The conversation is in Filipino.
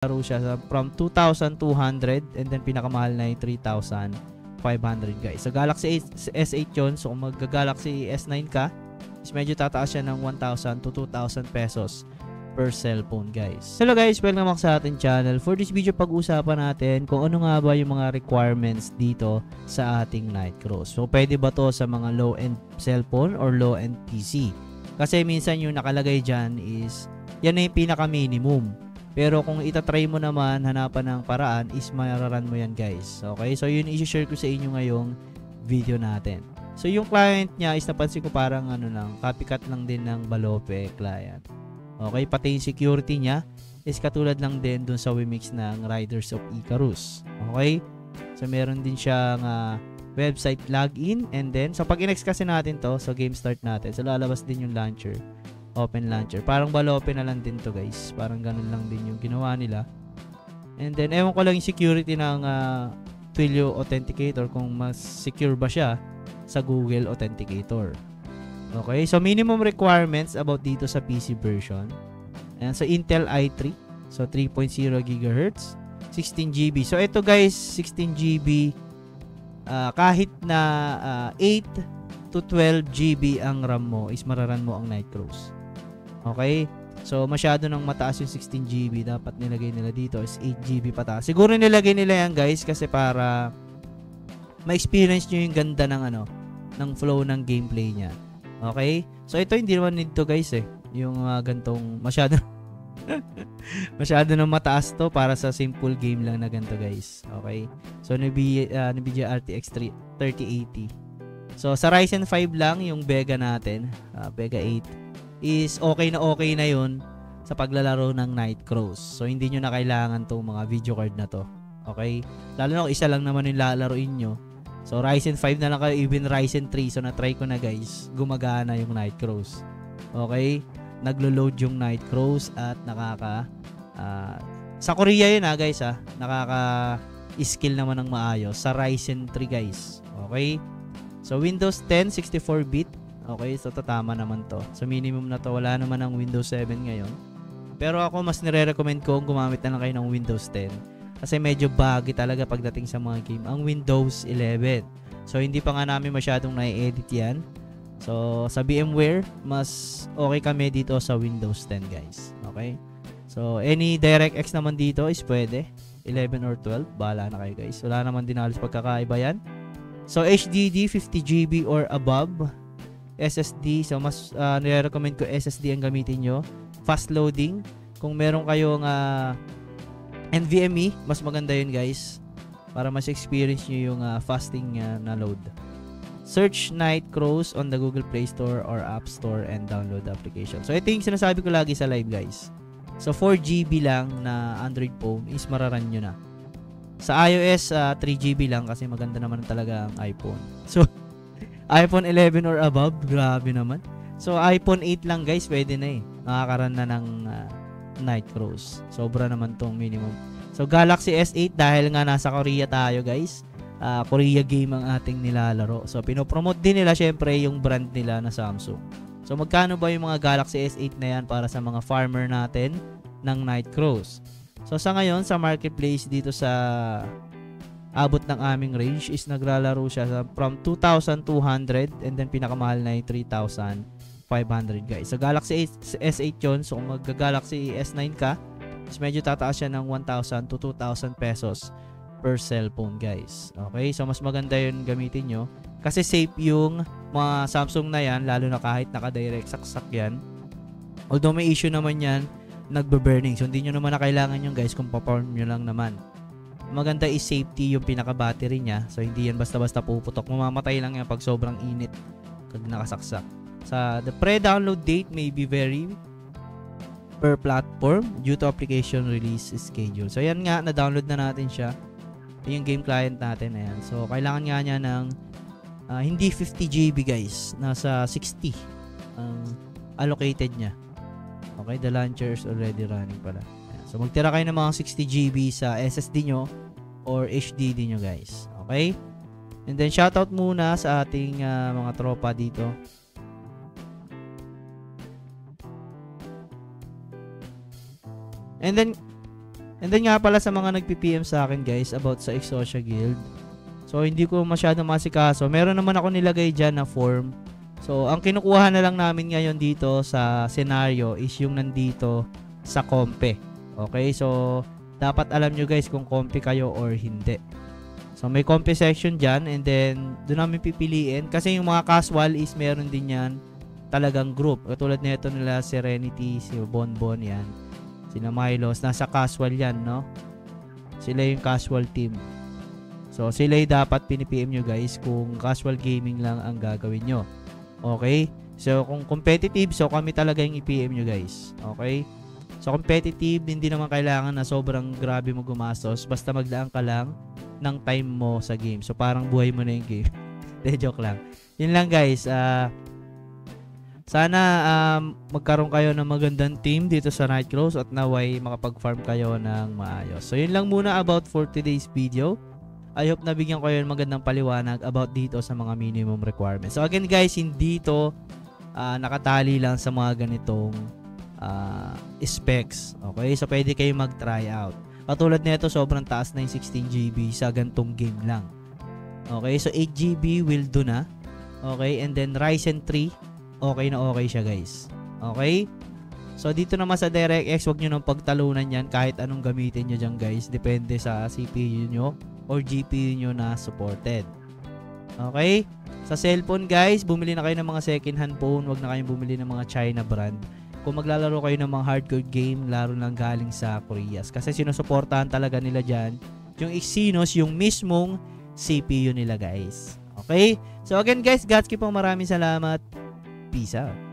laro siya sa from 2,200 and then pinakamahal na yung 3,500 guys. So Galaxy S8 yun. So kung mag-Galaxy S9 ka, is medyo tataas siya ng 1,000 to 2,000 pesos per cellphone guys. Hello guys, welcome back sa ating channel. For this video pag-usapan natin kung ano nga ba yung mga requirements dito sa ating Nightcross. So pwede ba to sa mga low-end cellphone or low-end PC? Kasi minsan yung nakalagay dyan is yan na yung pinaka-minimum. Pero kung itatry mo naman, hanapan ng paraan, is mararan mo yan guys. Okay, so yun i-share ko sa inyo ngayong video natin. So yung client niya is napansin ko parang ano lang, copycat lang din ng Balope client. Okay, pati yung security niya is katulad lang din dun sa Wimix ng Riders of Icarus. Okay? So meron din siyang uh, website login and then so pag inex kasi natin to, so game start natin. So lalabas din yung launcher. Open launcher. Parang Balope na lang din to guys. Parang ganun lang din yung ginawa nila. And then ewan ko lang yung security ng uh, Twilio Authenticator kung mas secure ba siya sa Google Authenticator. Okay, so minimum requirements about dito sa PC version. Ayan, so Intel i3, so 3.0 GHz, 16 GB. So ito guys, 16 GB uh, kahit na uh, 8 to 12 GB ang RAM mo is mararan mo ang Nightcross. Okay? So masyado nang mataas yung 16 GB, dapat nilagay nila dito is 8 GB pataas. Siguro nilagay nila yan guys kasi para ma-experience nyo yung ganda ng ano, ng flow ng gameplay niya. Okay? So ito hindi naman need to guys eh. Yung uh, gantong masyado masyado na mataas to para sa simple game lang na ganto guys. Okay? So Nvidia, uh, Nvidia RTX 3080. So sa Ryzen 5 lang yung Vega natin, uh, Vega 8 is okay na okay na yun sa paglalaro ng Nightcross. So hindi nyo na kailangan tong mga video card na to. Okay? Lalo na kung isa lang naman yung lalaroin nyo So Ryzen 5 na lang kayo, even Ryzen 3. So na-try ko na guys, gumagana yung Nightcross. Okay? Naglo-load yung Nightcross at nakaka uh, sa Korea yun ha guys ha. Nakaka skill naman ng maayos sa Ryzen 3 guys. Okay? So Windows 10 64-bit. Okay, so tatama naman to. So minimum na to. Wala naman ang Windows 7 ngayon. Pero ako mas nire-recommend ko gumamit na lang kayo ng Windows 10 kasi medyo buggy talaga pagdating sa mga game ang Windows 11. So hindi pa nga namin masyadong na-edit 'yan. So sa VMware, mas okay kami dito sa Windows 10, guys. Okay? So any DirectX naman dito is pwede. 11 or 12, bahala na kayo, guys. Wala naman din halos pagkakaiba 'yan. So HDD 50GB or above. SSD, so mas uh, nire-recommend ko SSD ang gamitin nyo. Fast loading. Kung meron kayong uh, NVMe, mas maganda yun guys. Para mas experience nyo yung uh, fasting uh, na load. Search Nightcross on the Google Play Store or App Store and download the application. So ito yung sinasabi ko lagi sa live guys. So 4GB lang na Android phone is mararan nyo na. Sa iOS, uh, 3GB lang kasi maganda naman talaga ang iPhone. So, iPhone 11 or above, grabe naman. So, iPhone 8 lang guys, pwede na eh. Nakakaran na ng uh, Night Cruise. Sobra naman tong minimum. So Galaxy S8 dahil nga nasa Korea tayo guys. Uh, Korea game ang ating nilalaro. So pinopromote din nila syempre yung brand nila na Samsung. So magkano ba yung mga Galaxy S8 na yan para sa mga farmer natin ng Night Cruise? So sa ngayon sa marketplace dito sa abot ng aming range is naglalaro siya sa from 2,200 and then pinakamahal na yung 3,000 500 guys. Sa Galaxy S8 yun. So kung mag-Galaxy S9 ka, is medyo tataas siya ng 1,000 to 2,000 pesos per cellphone guys. Okay? So mas maganda yun gamitin nyo. Kasi safe yung mga Samsung na yan, lalo na kahit naka-direct saksak yan. Although may issue naman yan, nagbe-burning. So hindi nyo naman na kailangan yung guys kung perform nyo lang naman. Maganda is safety yung pinaka-battery niya. So hindi yan basta-basta puputok. Mamamatay lang yan pag sobrang init pag nakasaksak. Sa the pre-download date may be vary per platform due to application release schedule. So yan nga, na-download na natin siya. Yung game client natin, ayan. So kailangan nga niya ng uh, hindi 50 GB guys, nasa 60 ang uh, allocated niya. Okay, the launcher is already running pala. So magtira kayo ng mga 60 GB sa SSD nyo or HDD nyo guys. Okay? And then shoutout muna sa ating uh, mga tropa dito And then, And then nga pala sa mga nagpi-PM sa akin guys about sa Exosia Guild. So hindi ko masyado masikaso. Meron naman ako nilagay dyan na form. So ang kinukuha na lang namin ngayon dito sa scenario is yung nandito sa kompe. Okay, so dapat alam nyo guys kung kompe kayo or hindi. So may kompe section dyan and then doon namin pipiliin. Kasi yung mga casual is meron din yan talagang group. Katulad nito nila Serenity, si Bonbon yan. Sina Milos, nasa casual yan, no? Sila yung casual team. So, sila yung dapat pinipm nyo guys kung casual gaming lang ang gagawin nyo. Okay? So, kung competitive, so kami talaga yung i-PM nyo guys. Okay? So, competitive, hindi naman kailangan na sobrang grabe mo gumastos. Basta magdaan ka lang ng time mo sa game. So, parang buhay mo na yung game. De, joke lang. Yun lang guys. Uh, sana um, magkaroon kayo ng magandang team dito sa Nightcrows at naway makapag-farm kayo ng maayos. So yun lang muna about for today's video. I hope nabigyan ko ng magandang paliwanag about dito sa mga minimum requirements. So again guys, hindi to uh, nakatali lang sa mga ganitong uh, specs. Okay? So pwede kayo mag-try out. Katulad nito, sobrang taas na yung 16GB sa gantong game lang. Okay? So 8GB will do na. Okay? And then Ryzen 3 okay na okay siya guys. Okay? So dito naman sa DirectX, wag nyo nang pagtalunan yan kahit anong gamitin nyo dyan guys. Depende sa CPU nyo or GPU nyo na supported. Okay? Sa cellphone guys, bumili na kayo ng mga second hand phone. Wag na kayong bumili ng mga China brand. Kung maglalaro kayo ng mga hardcore game, laro lang galing sa Koreas. Kasi sinusuportahan talaga nila dyan yung Exynos, yung mismong CPU nila guys. Okay? So again guys, Gatski po maraming salamat. Peace out.